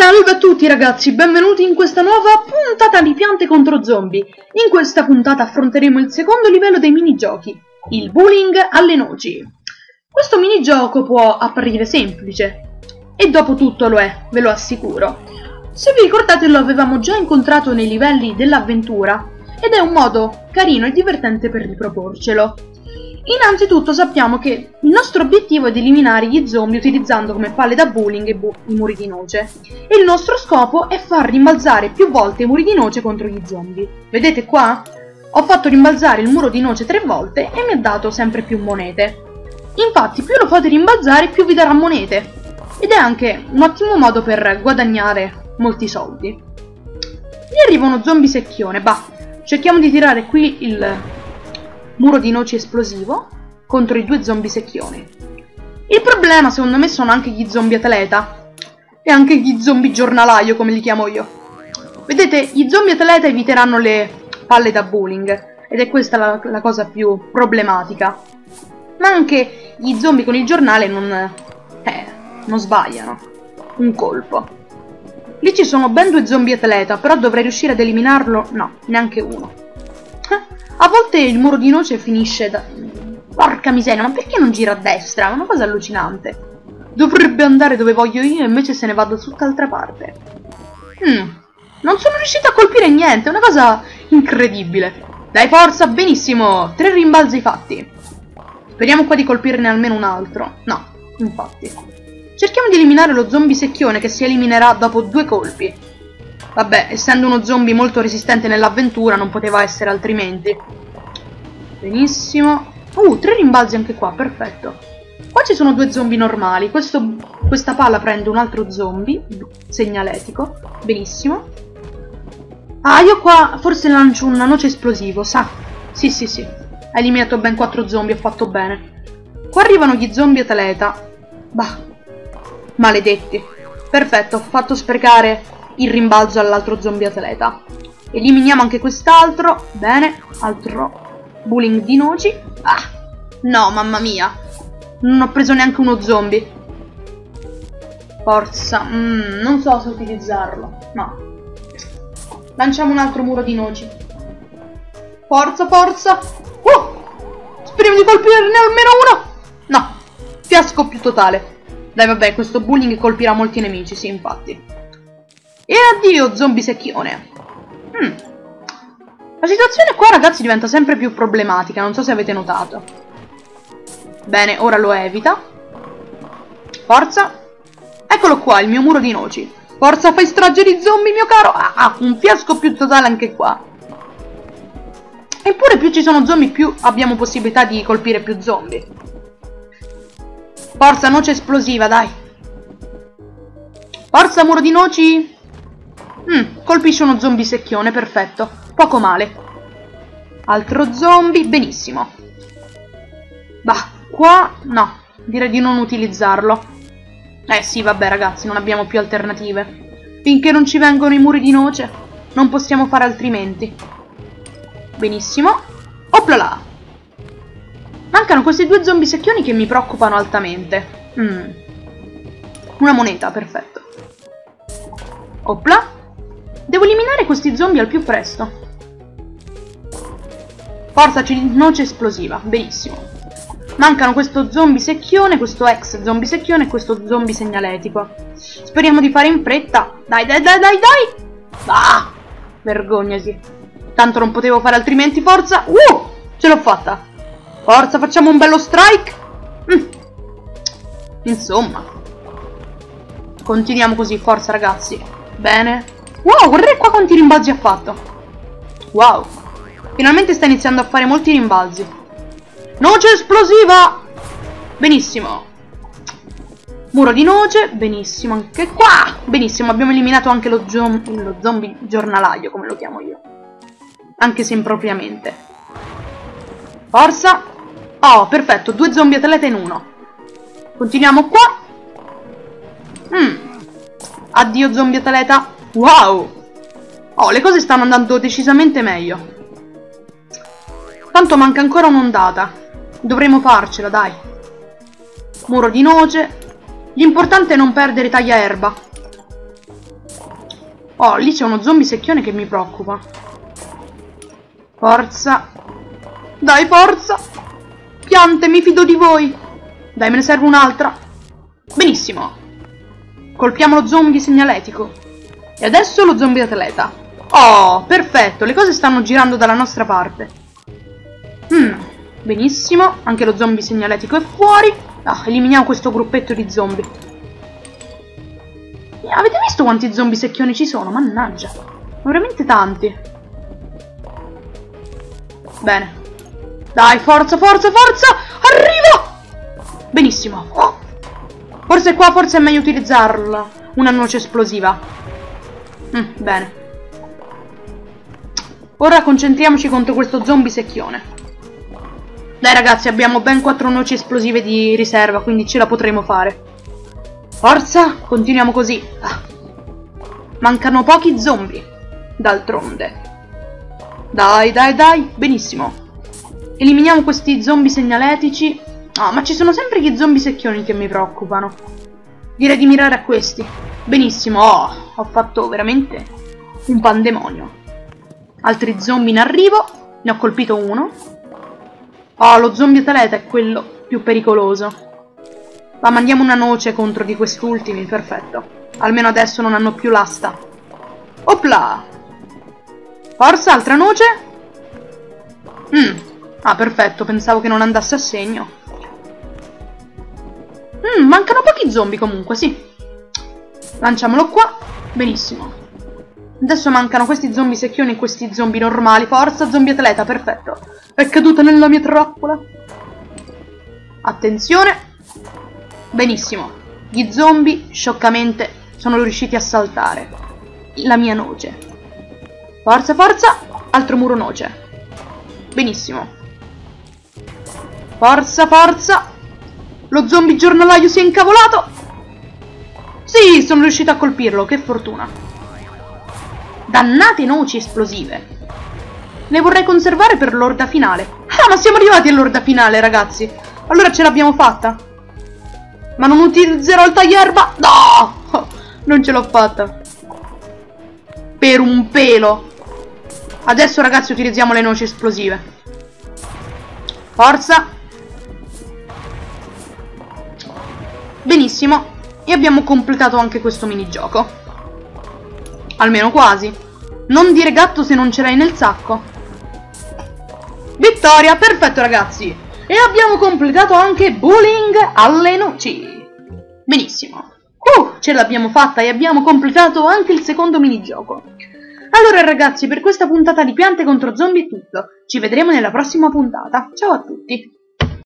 Salve a tutti ragazzi, benvenuti in questa nuova puntata di piante contro zombie. In questa puntata affronteremo il secondo livello dei minigiochi, il bullying alle noci. Questo minigioco può apparire semplice, e dopo tutto lo è, ve lo assicuro. Se vi ricordate lo avevamo già incontrato nei livelli dell'avventura, ed è un modo carino e divertente per riproporcelo. Innanzitutto sappiamo che il nostro obiettivo è di eliminare gli zombie utilizzando come palle da bowling i muri di noce e il nostro scopo è far rimbalzare più volte i muri di noce contro gli zombie. Vedete qua? Ho fatto rimbalzare il muro di noce tre volte e mi ha dato sempre più monete. Infatti più lo fate rimbalzare più vi darà monete ed è anche un ottimo modo per guadagnare molti soldi. Mi arriva uno zombie secchione, bah, cerchiamo di tirare qui il muro di noci esplosivo contro i due zombie secchioni. Il problema secondo me sono anche gli zombie atleta e anche gli zombie giornalaio come li chiamo io. Vedete, gli zombie atleta eviteranno le palle da bowling ed è questa la, la cosa più problematica. Ma anche gli zombie con il giornale non, eh, non sbagliano. Un colpo. Lì ci sono ben due zombie atleta, però dovrei riuscire ad eliminarlo. No, neanche uno. A volte il muro di noce finisce da... Porca miseria, ma perché non gira a destra? È una cosa allucinante. Dovrebbe andare dove voglio io e invece se ne va da tutt'altra parte. Hmm, non sono riuscito a colpire niente, è una cosa incredibile. Dai forza, benissimo, tre rimbalzi fatti. Speriamo qua di colpirne almeno un altro. No, infatti. Cerchiamo di eliminare lo zombie secchione che si eliminerà dopo due colpi. Vabbè, essendo uno zombie molto resistente nell'avventura, non poteva essere altrimenti. Benissimo. Uh, tre rimbalzi anche qua, perfetto. Qua ci sono due zombie normali. Questo, questa palla prende un altro zombie, segnaletico. Benissimo. Ah, io qua forse lancio una noce esplosivo, sa? Sì, sì, sì. Ha eliminato ben quattro zombie, ho fatto bene. Qua arrivano gli zombie atleta. Bah. Maledetti. Perfetto, ho fatto sprecare il rimbalzo all'altro zombie atleta. Eliminiamo anche quest'altro. Bene, altro bullying di noci. Ah, no, mamma mia. Non ho preso neanche uno zombie. Forza, mm, non so se utilizzarlo. No. Lanciamo un altro muro di noci. Forza, forza. Uh! Speriamo di colpirne almeno uno. No, fiasco più totale. Dai, vabbè, questo bullying colpirà molti nemici, sì, infatti. E addio, zombie secchione. Hmm. La situazione qua, ragazzi, diventa sempre più problematica. Non so se avete notato. Bene, ora lo evita. Forza. Eccolo qua, il mio muro di noci. Forza, fai strage di zombie, mio caro. Ah, ah, un fiasco più totale anche qua. Eppure più ci sono zombie, più abbiamo possibilità di colpire più zombie. Forza, noce esplosiva, dai. Forza, muro di noci. Mm, colpisce uno zombie secchione, perfetto. Poco male. Altro zombie, benissimo. Bah, qua no, direi di non utilizzarlo. Eh sì, vabbè ragazzi, non abbiamo più alternative. Finché non ci vengono i muri di noce, non possiamo fare altrimenti. Benissimo. Oplala! Mancano questi due zombie secchioni che mi preoccupano altamente. Mm. Una moneta, perfetto. Opla. Devo eliminare questi zombie al più presto. Forza, noce esplosiva. Benissimo. Mancano questo zombie secchione, questo ex zombie secchione e questo zombie segnaletico. Speriamo di fare in fretta. Dai, dai, dai, dai, dai! Ah! Vergognasi. Tanto non potevo fare altrimenti, forza! Uh! Ce l'ho fatta! Forza, facciamo un bello strike! Mm. Insomma. Continuiamo così, forza ragazzi. Bene. Wow, guardate qua quanti rimbalzi ha fatto. Wow. Finalmente sta iniziando a fare molti rimbalzi. Noce esplosiva! Benissimo. Muro di noce, benissimo anche qua. Benissimo, abbiamo eliminato anche lo, lo zombie giornalaio, come lo chiamo io. Anche se impropriamente. Forza. Oh, perfetto, due zombie atleta in uno. Continuiamo qua. Mm. Addio zombie atleta. Wow! Oh, le cose stanno andando decisamente meglio. Tanto manca ancora un'ondata. Dovremo farcela, dai. Muro di noce. L'importante è non perdere taglia erba. Oh, lì c'è uno zombie secchione che mi preoccupa. Forza. Dai, forza. Piante, mi fido di voi. Dai, me ne serve un'altra. Benissimo. Colpiamo lo zombie segnaletico. E adesso lo zombie atleta. Oh, perfetto, le cose stanno girando dalla nostra parte. Hmm, benissimo, anche lo zombie segnaletico è fuori. Ah, eliminiamo questo gruppetto di zombie. Avete visto quanti zombie secchioni ci sono? Mannaggia. Veramente tanti. Bene. Dai, forza, forza, forza! Arriva! Benissimo. Forse qua forse è meglio utilizzarla. Una noce esplosiva. Mm, bene. Ora concentriamoci contro questo zombie secchione. Dai ragazzi, abbiamo ben quattro noci esplosive di riserva, quindi ce la potremo fare. Forza, continuiamo così. Ah. Mancano pochi zombie, d'altronde. Dai, dai, dai, benissimo. Eliminiamo questi zombie segnaletici. Ah, ma ci sono sempre gli zombie secchioni che mi preoccupano. Direi di mirare a questi. Benissimo, oh, ho fatto veramente un pandemonio. Altri zombie in arrivo, ne ho colpito uno. Oh, lo zombie atleta è quello più pericoloso. Ma mandiamo una noce contro di quest'ultimi, perfetto. Almeno adesso non hanno più l'asta. Opla! Forza, altra noce? Mm. Ah, perfetto, pensavo che non andasse a segno. Mm, mancano pochi zombie comunque, sì. Lanciamolo qua. Benissimo. Adesso mancano questi zombie secchioni e questi zombie normali. Forza, zombie atleta, perfetto. È caduta nella mia trappola. Attenzione. Benissimo. Gli zombie, scioccamente, sono riusciti a saltare. La mia noce. Forza, forza. Altro muro noce. Benissimo. Forza, forza. Lo zombie giornalaio si è incavolato. Sì, sono riuscito a colpirlo. Che fortuna. Dannate noci esplosive. Ne vorrei conservare per l'orda finale. Ah, ma siamo arrivati all'orda finale, ragazzi. Allora ce l'abbiamo fatta. Ma non utilizzerò il taglierba. No! Non ce l'ho fatta. Per un pelo. Adesso, ragazzi, utilizziamo le noci esplosive. Forza. Benissimo. E abbiamo completato anche questo minigioco. Almeno quasi. Non dire gatto se non ce l'hai nel sacco. Vittoria, perfetto ragazzi! E abbiamo completato anche Bowling alle noci! Benissimo! Uh, ce l'abbiamo fatta e abbiamo completato anche il secondo minigioco. Allora ragazzi, per questa puntata di piante contro zombie è tutto. Ci vedremo nella prossima puntata. Ciao a tutti!